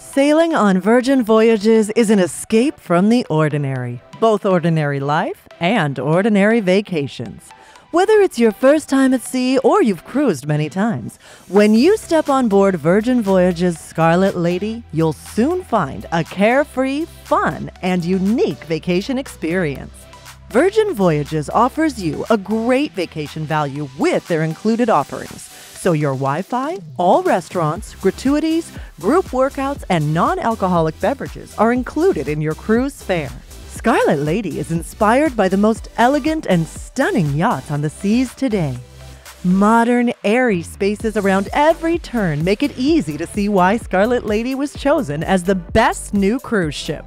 Sailing on Virgin Voyages is an escape from the ordinary, both ordinary life and ordinary vacations. Whether it's your first time at sea or you've cruised many times, when you step on board Virgin Voyages Scarlet Lady, you'll soon find a carefree, fun, and unique vacation experience. Virgin Voyages offers you a great vacation value with their included offerings. So your Wi-Fi, all restaurants, gratuities, group workouts, and non-alcoholic beverages are included in your cruise fare. Scarlet Lady is inspired by the most elegant and stunning yachts on the seas today. Modern, airy spaces around every turn make it easy to see why Scarlet Lady was chosen as the best new cruise ship.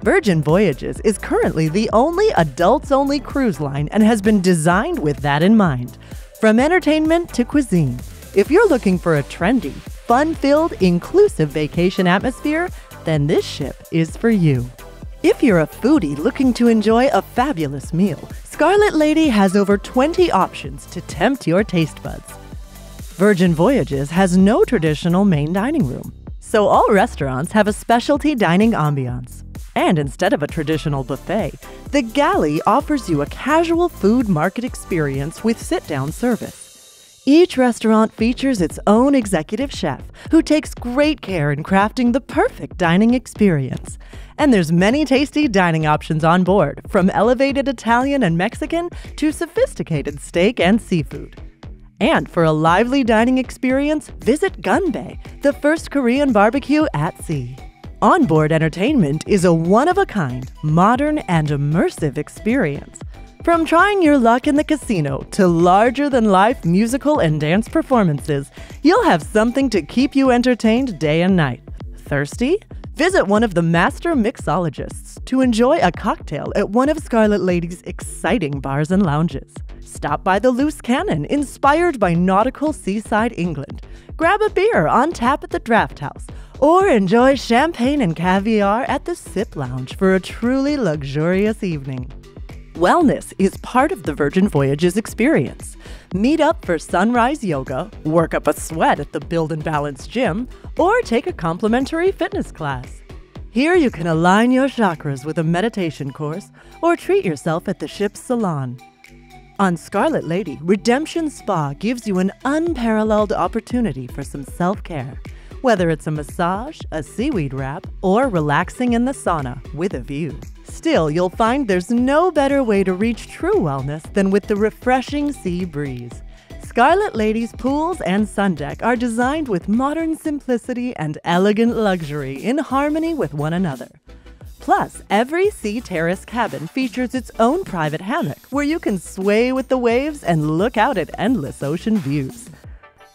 Virgin Voyages is currently the only adults only cruise line and has been designed with that in mind. From entertainment to cuisine, if you're looking for a trendy, fun filled, inclusive vacation atmosphere, then this ship is for you. If you're a foodie looking to enjoy a fabulous meal, Scarlet Lady has over 20 options to tempt your taste buds. Virgin Voyages has no traditional main dining room, so all restaurants have a specialty dining ambiance. And instead of a traditional buffet, the galley offers you a casual food market experience with sit down service. Each restaurant features its own executive chef who takes great care in crafting the perfect dining experience. And there's many tasty dining options on board, from elevated Italian and Mexican to sophisticated steak and seafood. And for a lively dining experience, visit Gunbae, the first Korean barbecue at sea. Onboard entertainment is a one of a kind, modern, and immersive experience. From trying your luck in the casino to larger than life musical and dance performances, you'll have something to keep you entertained day and night. Thirsty? Visit one of the master mixologists to enjoy a cocktail at one of Scarlet Lady's exciting bars and lounges. Stop by the Loose Cannon, inspired by nautical seaside England. Grab a beer on tap at the Draught House, or enjoy champagne and caviar at the Sip Lounge for a truly luxurious evening. Wellness is part of the Virgin Voyages experience. Meet up for sunrise yoga, work up a sweat at the Build and Balance gym, or take a complimentary fitness class. Here you can align your chakras with a meditation course or treat yourself at the ship's salon. On Scarlet Lady, Redemption Spa gives you an unparalleled opportunity for some self care. Whether it's a massage, a seaweed wrap, or relaxing in the sauna with a view. Still, you'll find there's no better way to reach true wellness than with the refreshing sea breeze. Scarlet Lady's pools and sun deck are designed with modern simplicity and elegant luxury in harmony with one another. Plus, every Sea Terrace cabin features its own private hammock where you can sway with the waves and look out at endless ocean views.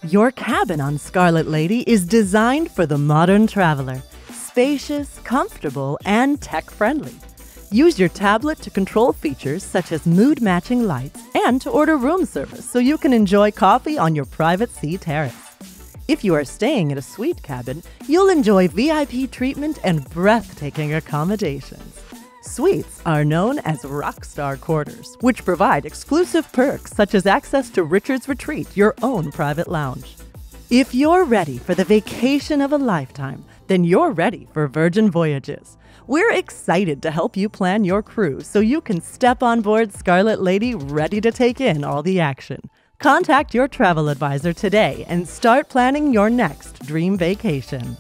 Your cabin on Scarlet Lady is designed for the modern traveler spacious, comfortable, and tech friendly. Use your tablet to control features such as mood matching lights and to order room service so you can enjoy coffee on your private sea terrace. If you are staying in a suite cabin, you'll enjoy VIP treatment and breathtaking accommodations. Suites are known as Rockstar Quarters, which provide exclusive perks such as access to Richard's Retreat, your own private lounge. If you're ready for the vacation of a lifetime, then you're ready for Virgin Voyages. We're excited to help you plan your cruise so you can step on board Scarlet Lady ready to take in all the action. Contact your travel advisor today and start planning your next dream vacation.